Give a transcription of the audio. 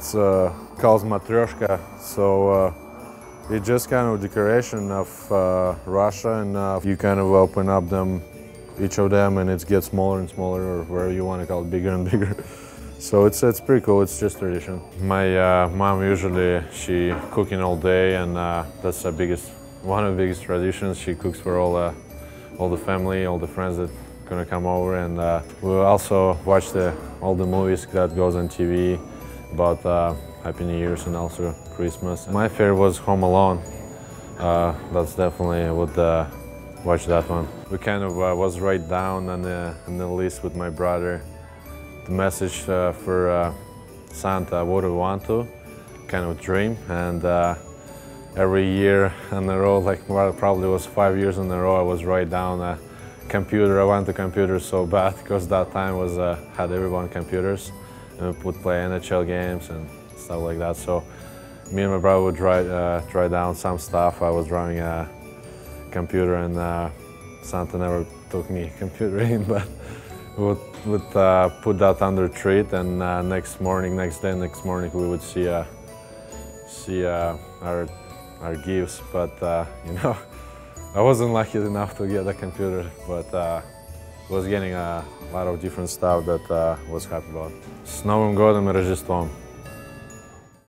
It's uh, called matryoshka, so uh, it's just kind of decoration of uh, Russia, and uh, you kind of open up them, each of them, and it gets smaller and smaller, or whatever you want to call it, bigger and bigger. So it's it's pretty cool. It's just tradition. My uh, mom usually she cooking all day, and uh, that's the biggest one of the biggest traditions. She cooks for all the all the family, all the friends that gonna come over, and uh, we also watch the all the movies that goes on TV about uh, Happy New Year's and also Christmas. My favorite was Home Alone. Uh, that's definitely would uh, watch that one. We kind of uh, was write down on the, on the list with my brother. The message uh, for uh, Santa, what do we want to, kind of dream. And uh, every year in a row, like well, probably was five years in a row, I was write down a computer. I want the computer so bad because that time was had everyone computers and we would play NHL games and stuff like that. So me and my brother would write, uh, write down some stuff. I was drawing a computer and uh, Santa never took me computer in, but would, would uh, put that under treat and uh, next morning, next day, next morning we would see, uh, see uh, our, our gifts. But you know, I wasn't lucky enough to get a computer, but was getting a lot of different stuff that was happy about. S Novim godom i Rождеством!